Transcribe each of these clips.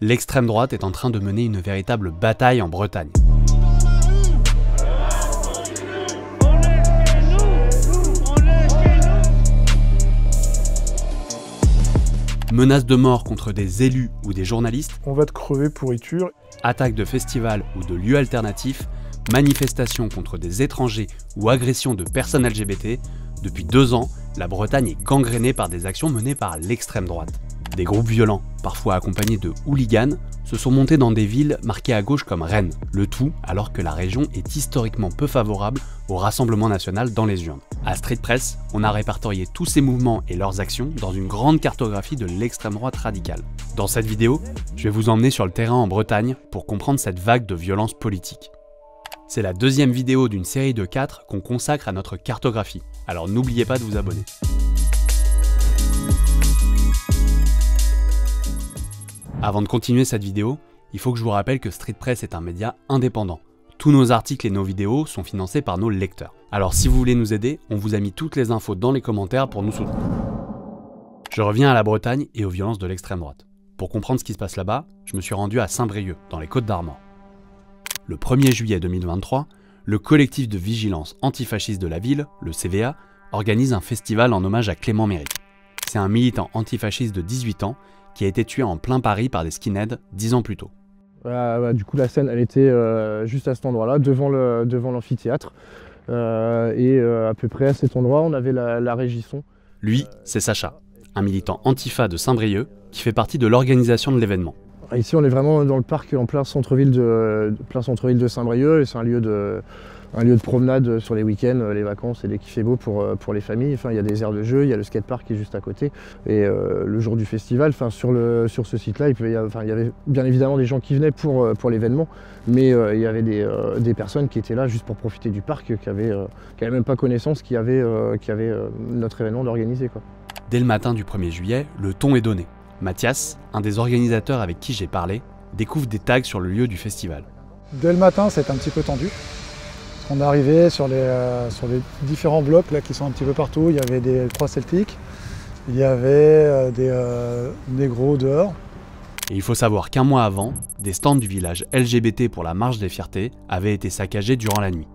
l'extrême droite est en train de mener une véritable bataille en Bretagne. Menaces de mort contre des élus ou des journalistes, On va te crever pourriture. attaques de festivals ou de lieux alternatifs, manifestations contre des étrangers ou agressions de personnes LGBT, depuis deux ans, la Bretagne est gangrénée par des actions menées par l'extrême droite. Des groupes violents, parfois accompagnés de hooligans, se sont montés dans des villes marquées à gauche comme Rennes, le tout alors que la région est historiquement peu favorable au Rassemblement national dans les urnes. À Street Press, on a répertorié tous ces mouvements et leurs actions dans une grande cartographie de l'extrême droite radicale. Dans cette vidéo, je vais vous emmener sur le terrain en Bretagne pour comprendre cette vague de violence politique. C'est la deuxième vidéo d'une série de 4 qu'on consacre à notre cartographie, alors n'oubliez pas de vous abonner. Avant de continuer cette vidéo, il faut que je vous rappelle que Street Press est un média indépendant. Tous nos articles et nos vidéos sont financés par nos lecteurs. Alors si vous voulez nous aider, on vous a mis toutes les infos dans les commentaires pour nous soutenir. Je reviens à la Bretagne et aux violences de l'extrême droite. Pour comprendre ce qui se passe là-bas, je me suis rendu à Saint-Brieuc, dans les Côtes d'Armor. Le 1er juillet 2023, le collectif de vigilance antifasciste de la ville, le CVA, organise un festival en hommage à Clément Méry. C'est un militant antifasciste de 18 ans qui a été tué en plein Paris par des skinheads 10 ans plus tôt. Bah, du coup, la scène, elle était euh, juste à cet endroit-là, devant l'amphithéâtre. Euh, et euh, à peu près à cet endroit, on avait la, la régisson. Lui, c'est Sacha, un militant antifa de Saint-Brieuc qui fait partie de l'organisation de l'événement. Ici, on est vraiment dans le parc, en plein centre-ville de, de- plein centre-ville de Saint-Brieuc. et C'est un lieu de un lieu de promenade sur les week-ends, les vacances et dès qu'il fait beau pour, euh, pour les familles. Enfin, il y a des aires de jeu, il y a le skatepark qui est juste à côté. Et euh, le jour du festival, enfin, sur, le, sur ce site-là, il, y avoir- enfin, il y avait bien évidemment des gens qui venaient pour, euh, pour l'événement, mais euh, il y avait des, euh, des personnes qui étaient là juste pour profiter du parc, qui n'avaient même pas connaissance qu'il y avait, euh, qu'il y avait euh, notre événement d'organiser. quoi. Dès le matin du 1er juillet, le ton est donné. Mathias, un des organisateurs avec qui j'ai parlé, découvre des tags sur le lieu du festival. Dès le matin, c'était un petit peu tendu. On est arrivé sur les, euh, différents blocs qui sont un petit peu partout. Il y avait des croix celtiques, il y avait euh, des euh, négros dehors. Et il faut savoir qu'un mois avant, des stands du village LGBT pour la marche des fiertés avaient été saccagés durant la nuit.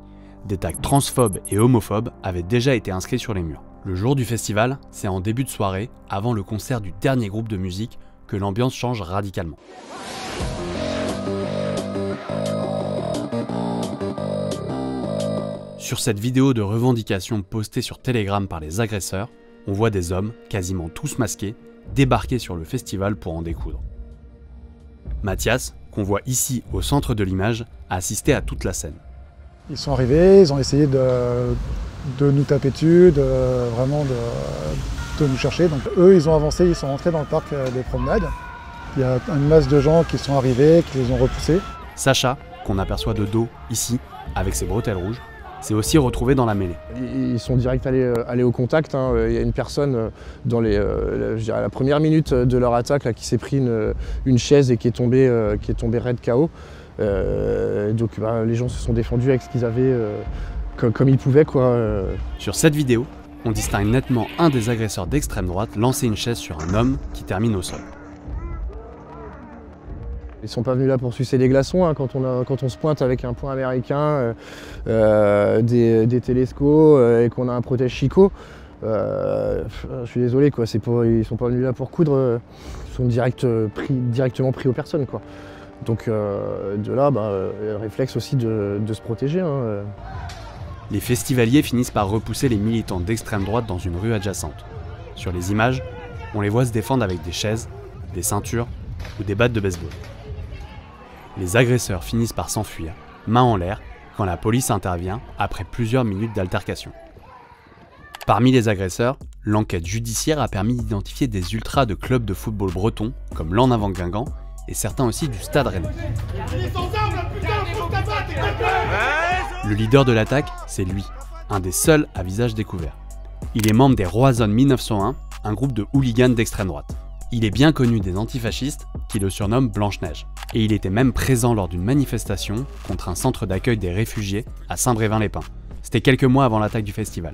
Des tags transphobes et homophobes avaient déjà été inscrits sur les murs. Le jour du festival, c'est en début de soirée, avant le concert du dernier groupe de musique, que l'ambiance change radicalement. Sur cette vidéo de revendication postée sur Telegram par les agresseurs, on voit des hommes, quasiment tous masqués, débarquer sur le festival pour en découdre. Mathias, qu'on voit ici au centre de l'image, a assisté à toute la scène. Ils sont arrivés, ils ont essayé de, de nous taper dessus, de, vraiment de, de nous chercher. Donc eux, ils ont avancé, ils sont rentrés dans le parc euh, des promenades. Il y a une masse de gens qui sont arrivés, qui les ont repoussés. Sacha, qu'on aperçoit de dos ici, avec ses bretelles rouges, s'est aussi retrouvé dans la mêlée. Ils sont direct allés, euh, allés au contact. hein. Il y a une personne euh, dans les, euh, je dirais, la première minute de leur attaque là, qui s'est pris une, une chaise et qui est tombée, euh, qui est tombée raide KO. Euh, donc bah, les gens se sont défendus avec ce qu'ils avaient, euh, comme, comme ils pouvaient. Quoi. euh. Sur cette vidéo, on distingue nettement un des agresseurs d'extrême droite lancer une chaise sur un homme qui termine au sol. Ils sont pas venus là pour sucer des glaçons. hein. Quand, on se pointe avec un point américain, euh, euh, des, des euh, et qu'on a un protège Chico, euh, je suis désolé, quoi. Ils sont pas venus là pour coudre. Ils sont directement pris aux personnes. Quoi. Donc de là, bah, réflexe aussi de, se protéger. hein. Les festivaliers finissent par repousser les militants d'extrême droite dans une rue adjacente. Sur les images, on les voit se défendre avec des chaises, des ceintures ou des battes de baseball. Les agresseurs finissent par s'enfuir, main en l'air, quand la police intervient après plusieurs minutes d'altercation. Parmi les agresseurs, l'enquête judiciaire a permis d'identifier des ultras de clubs de football bretons comme l'En Avant Guingamp et certains aussi du Stade Rennais. Le leader de l'attaque, c'est lui, un des seuls à visage découvert. Il est membre des Roison 1901, un groupe de hooligans d'extrême droite. Il est bien connu des antifascistes qui le surnomment Blanche-Neige. Et il était même présent lors d'une manifestation contre un centre d'accueil des réfugiés à Saint-Brévin-les-Pins. C'était quelques mois avant l'attaque du festival.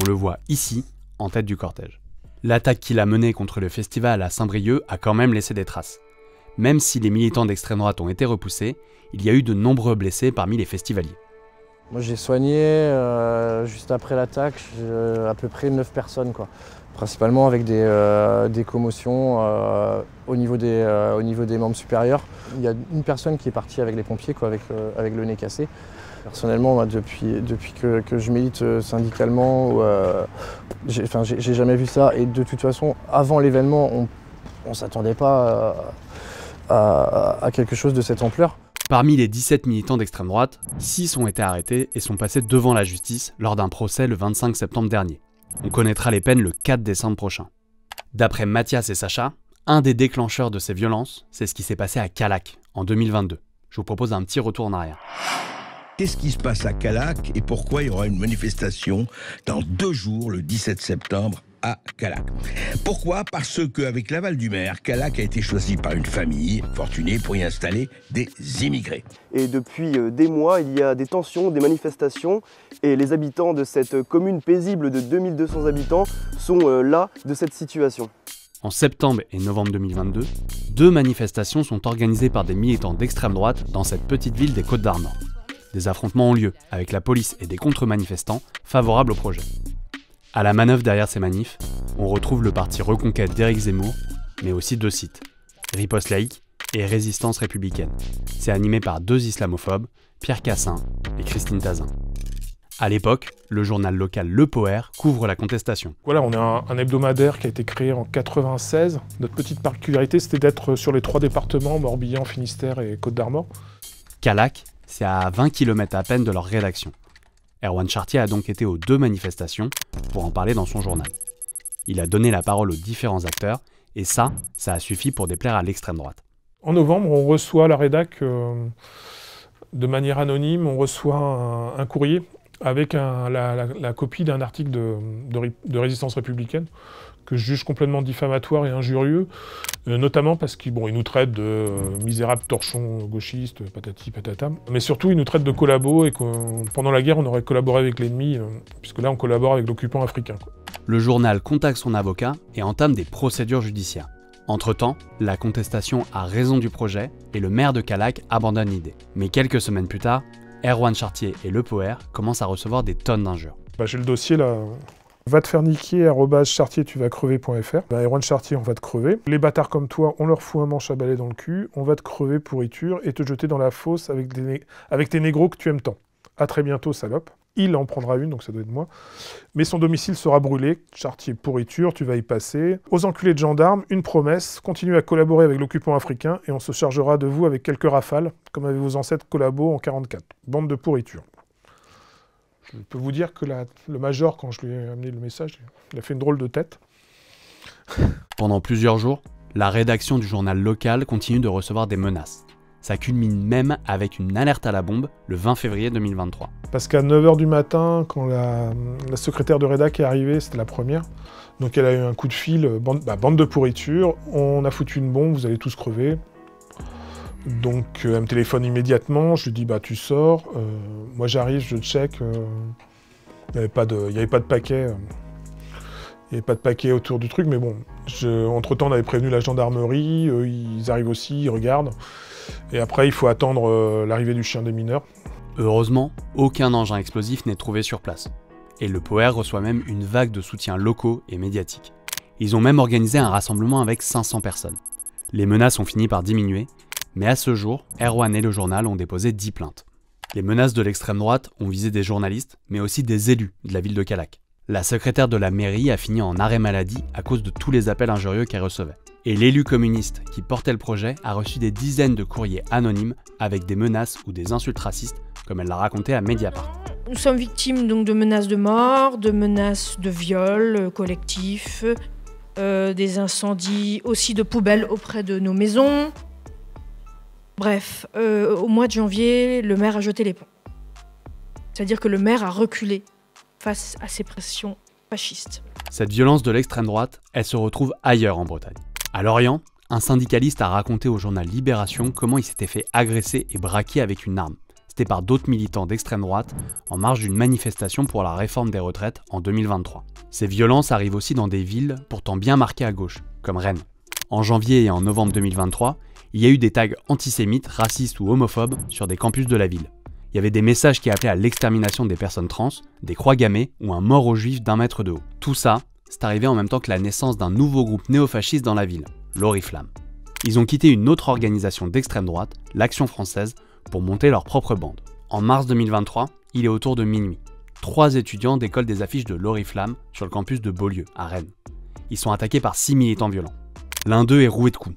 On le voit ici, en tête du cortège. L'attaque qu'il a menée contre le festival à Saint-Brieuc a quand même laissé des traces. même si les militants d'extrême droite ont été repoussés, il y a eu de nombreux blessés parmi les festivaliers. Moi j'ai soigné euh, juste après l'attaque à peu près 9 personnes. Principalement avec des, euh, commotions euh, au, niveau des, au niveau des membres supérieurs. Il y a une personne qui est partie avec les pompiers, quoi, avec, le nez cassé. Personnellement, depuis, depuis que, je milite syndicalement, j'ai jamais vu ça. Et de toute façon, avant l'événement, on ne s'attendait pas à quelque chose de cette ampleur. Parmi les 17 militants d'extrême droite, 6 ont été arrêtés et sont passés devant la justice lors d'un procès le 25 septembre dernier. On connaîtra les peines le 4 décembre prochain. D'après Mathias et Sacha, un des déclencheurs de ces violences, c'est ce qui s'est passé à Calac en 2022. Je vous propose un petit retour en arrière. Qu'est-ce qui se passe à Calac et pourquoi il y aura une manifestation dans deux jours, le 17 septembre, à Calac. Pourquoi? Parce qu'avec l'aval du maire, Calac a été choisi par une famille fortunée pour y installer des immigrés. Et depuis euh, des mois, il y a des tensions, des manifestations, et les habitants de cette commune paisible de 2200 habitants sont euh, là de cette situation. En septembre et novembre 2022, deux manifestations sont organisées par des militants d'extrême droite dans cette petite ville des Côtes d'Armor. Des affrontements ont lieu avec la police et des contre-manifestants favorables au projet. À la manœuvre derrière ces manifs, on retrouve le parti Reconquête d'Éric Zemmour, mais aussi deux sites, Riposte laïque et Résistance républicaine. C'est animé par deux islamophobes, Pierre Cassin et Christine Tazin. À l'époque, le journal local Le Poer couvre la contestation. Voilà, on est un, un, hebdomadaire qui a été créé en 96. Notre petite particularité, c'était d'être sur les trois départements, Morbihan, Finistère et Côte d'Armor. Calac, c'est à 20 km à peine de leur rédaction. Erwan Chartier a donc été aux deux manifestations pour en parler dans son journal. Il a donné la parole aux différents acteurs, et ça, ça a suffi pour déplaire à l'extrême droite. En novembre, on reçoit la rédac euh, de manière anonyme, on reçoit un, courrier avec la, copie d'un article de, Résistance républicaine que je juge complètement diffamatoire et injurieux, euh, notamment parce qu'il nous traite de euh, misérables torchons gauchistes, patati patata, mais surtout il nous traite de collabos et que pendant la guerre on aurait collaboré avec l'ennemi, euh, puisque là on collabore avec l'occupant africain. Le journal contacte son avocat et entame des procédures judiciaires. Entre-temps, la contestation a raison du projet et le maire de Calac abandonne l'idée. Mais quelques semaines plus tard, Erwan Chartier et Le Poer commencent à recevoir des tonnes d'injures. Bah, J'ai le dossier là, Va te faire niquer, chartier, tu vas crever.fr. Bah, Erwan Chartier, on va te crever. Les bâtards comme toi, on leur fout un manche à balai dans le cul, on va te crever pourriture et te jeter dans la fosse avec, avec tes négros que tu aimes tant. A très bientôt, salope. Il en prendra une, donc ça doit être moi. Mais son domicile sera brûlé. Chartier pourriture, tu vas y passer. Aux enculés de gendarmes, une promesse continue à collaborer avec l'occupant africain et on se chargera de vous avec quelques rafales, comme avec vos ancêtres collabos en 44. Bande de pourriture. Je peux vous dire que le major, quand je lui ai amené le message, il a fait une drôle de tête. Pendant plusieurs jours, la rédaction du journal local continue de recevoir des menaces. Ça culmine même avec une alerte à la bombe le 20 février 2023. Parce qu'à 9h du matin, quand la, secrétaire de rédac est arrivée, c'était la première, donc elle a eu un coup de fil, bande, bah, bande de pourriture, on a foutu une bombe, vous allez tous crever. Donc euh, elle me téléphone immédiatement, je lui dis bah tu sors, euh, moi j'arrive, je check, euh, il n'y avait, pas de, paquet. Il n'y avait pas de paquet autour du truc, mais bon, entre-temps on avait prévenu la gendarmerie, ils arrivent aussi, ils regardent. Et après il faut attendre l'arrivée du chien des mineurs. Heureusement, aucun engin explosif n'est trouvé sur place. Et le POER reçoit même une vague de soutien locaux et médiatiques. Ils ont même organisé un rassemblement avec 500 personnes. Les menaces ont fini par diminuer mais à ce jour, Erwan et le journal ont déposé 10 plaintes. Les menaces de l'extrême droite ont visé des journalistes, mais aussi des élus de la ville de Calac. La secrétaire de la mairie a fini en arrêt maladie à cause de tous les appels injurieux qu'elle recevait. Et l'élu communiste qui portait le projet a reçu des dizaines de courriers anonymes avec des menaces ou des insultes racistes, comme elle l'a raconté à Mediapart. Nous sommes victimes donc de menaces de mort, de menaces de viol euh, collectif, euh, des incendies aussi de poubelles auprès de nos maisons, Bref, euh, au mois de janvier, le maire a jeté les ponts. C'est-à-dire que le maire a reculé face à ces pressions fascistes. Cette violence de l'extrême droite, elle se retrouve ailleurs en Bretagne. À Lorient, un syndicaliste a raconté au journal Libération comment il s'était fait agresser et braquer avec une arme. C'était par d'autres militants d'extrême droite en marge d'une manifestation pour la réforme des retraites en 2023. Ces violences arrivent aussi dans des villes pourtant bien marquées à gauche, comme Rennes. En janvier et en novembre 2023, il y a eu des tags antisémites, racistes ou homophobes sur des campus de la ville. Il y avait des messages qui appelaient à l'extermination des personnes trans, des croix gammées ou un mort aux juifs d'un mètre de haut. Tout ça, c'est arrivé en même temps que la naissance d'un nouveau groupe néofasciste dans la ville, l'Oriflamme. Ils ont quitté une autre organisation d'extrême droite, l'Action française, pour monter leur propre bande. En mars 2023, il est autour de minuit. Trois étudiants décollent des affiches de l'Oriflamme sur le campus de Beaulieu, à Rennes. Ils sont attaqués par six militants violents. L'un d'eux est roué de coups.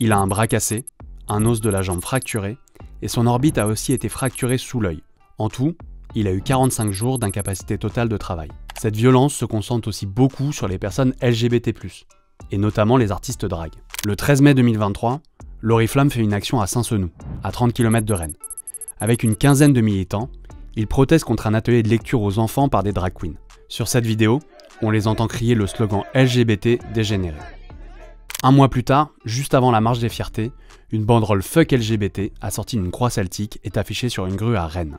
Il a un bras cassé, un os de la jambe fracturé et son orbite a aussi été fracturée sous l'œil. En tout, il a eu 45 jours d'incapacité totale de travail. Cette violence se concentre aussi beaucoup sur les personnes LGBT+, et notamment les artistes drag. Le 13 mai 2023, l'Oriflamme fait une action à Saint-Senou, à 30 km de Rennes. Avec une quinzaine de militants, ils protestent contre un atelier de lecture aux enfants par des drag queens. Sur cette vidéo, on les entend crier le slogan LGBT dégénéré. Un mois plus tard, juste avant la marche des fiertés, une banderole Fuck LGBT assortie d'une croix celtique est affichée sur une grue à Rennes.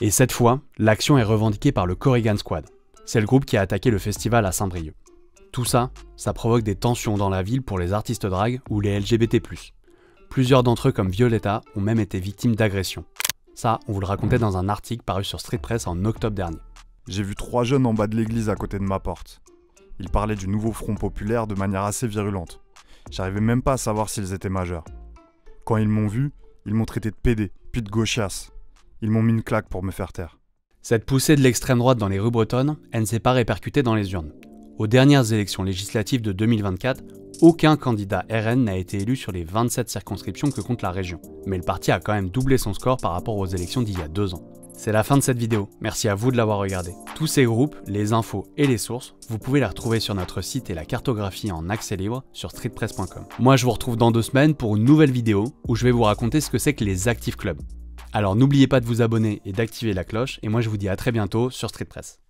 Et cette fois, l'action est revendiquée par le Corrigan Squad. C'est le groupe qui a attaqué le festival à Saint-Brieuc. Tout ça, ça provoque des tensions dans la ville pour les artistes drag ou les LGBT+. Plusieurs d'entre eux, comme Violetta, ont même été victimes d'agressions. Ça, on vous le racontait dans un article paru sur Street Press en octobre dernier. J'ai vu trois jeunes en bas de l'église à côté de ma porte. Ils parlaient du nouveau Front populaire de manière assez virulente. J'arrivais même pas à savoir s'ils étaient majeurs. Quand ils m'ont vu, ils m'ont traité de pédé, puis de gauchias. Ils m'ont mis une claque pour me faire taire. Cette poussée de l'extrême droite dans les rues bretonnes, elle ne s'est pas répercutée dans les urnes. Aux dernières élections législatives de 2024, aucun candidat RN n'a été élu sur les 27 circonscriptions que compte la région. Mais le parti a quand même doublé son score par rapport aux élections d'il y a deux ans. C'est la fin de cette vidéo, merci à vous de l'avoir regardé. Tous ces groupes, les infos et les sources, vous pouvez les retrouver sur notre site et la cartographie en accès libre sur streetpress.com. Moi je vous retrouve dans deux semaines pour une nouvelle vidéo où je vais vous raconter ce que c'est que les Active Clubs. Alors n'oubliez pas de vous abonner et d'activer la cloche, et moi je vous dis à très bientôt sur Streetpress.